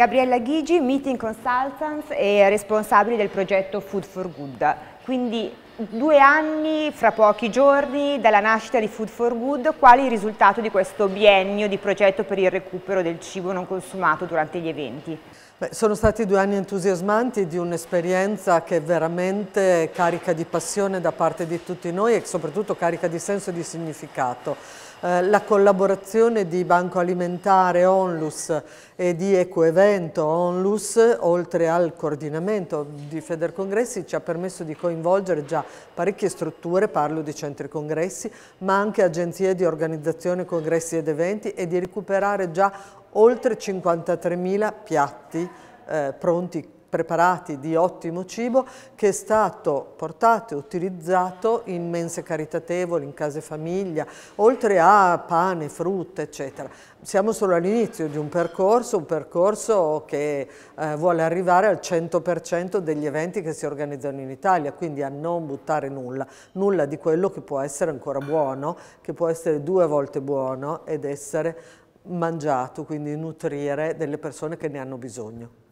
Gabriella Ghigi, Meeting Consultants e responsabile del progetto Food for Good. Quindi due anni, fra pochi giorni, dalla nascita di Food for Good, qual è il risultato di questo biennio di progetto per il recupero del cibo non consumato durante gli eventi? Beh, sono stati due anni entusiasmanti di un'esperienza che è veramente carica di passione da parte di tutti noi e soprattutto carica di senso e di significato. Eh, la collaborazione di Banco Alimentare, Onlus e di Ecoevento Onlus, oltre al coordinamento di Federcongressi, ci ha permesso di coinvolgere già parecchie strutture, parlo di centri congressi, ma anche agenzie di organizzazione congressi ed eventi e di recuperare già oltre 53.000 piatti eh, pronti preparati di ottimo cibo che è stato portato e utilizzato in mense caritatevoli, in case famiglia, oltre a pane, frutta, eccetera. Siamo solo all'inizio di un percorso, un percorso che eh, vuole arrivare al 100% degli eventi che si organizzano in Italia, quindi a non buttare nulla, nulla di quello che può essere ancora buono, che può essere due volte buono ed essere mangiato, quindi nutrire delle persone che ne hanno bisogno.